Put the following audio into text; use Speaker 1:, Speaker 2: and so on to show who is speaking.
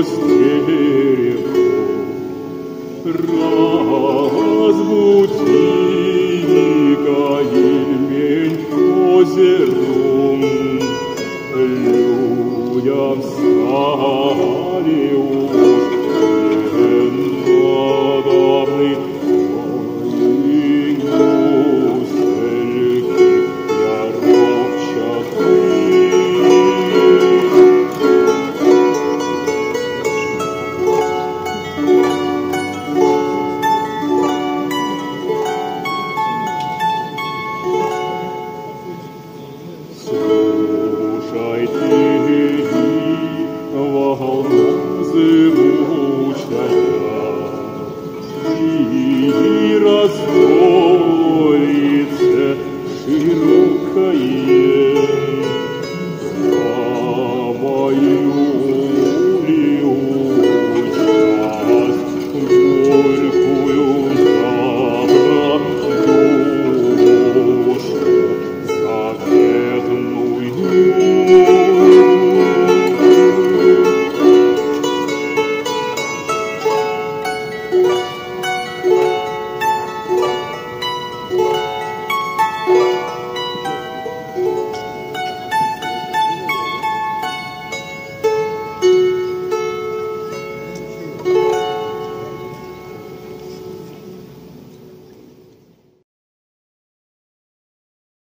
Speaker 1: Ростереку. раздолится широко.